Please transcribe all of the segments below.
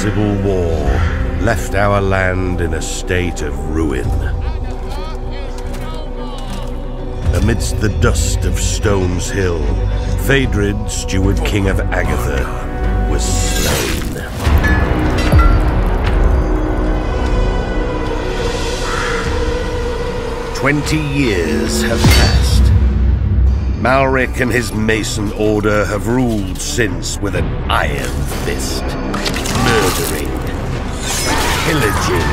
civil war left our land in a state of ruin. Amidst the dust of Stone's Hill, Phaedrid, steward king of Agatha, was slain. Twenty years have passed. Malric and his Mason Order have ruled since with an iron fist, murdering, pillaging,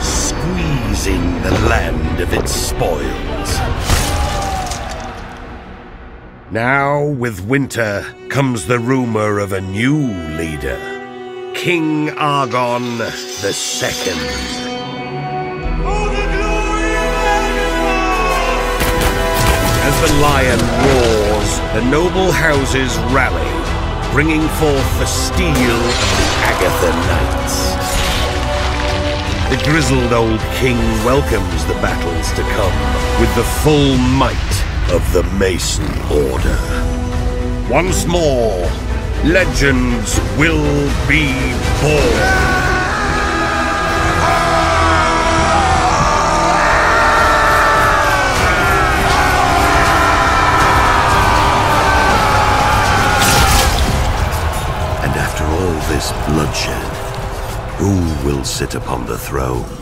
squeezing the land of its spoils. Now, with winter, comes the rumor of a new leader, King Argon the Second. The lion roars, the noble houses rally, bringing forth the steel of the Agatha Knights. The grizzled old king welcomes the battles to come with the full might of the Mason Order. Once more, legends will be born. Bloodshed, who will sit upon the throne?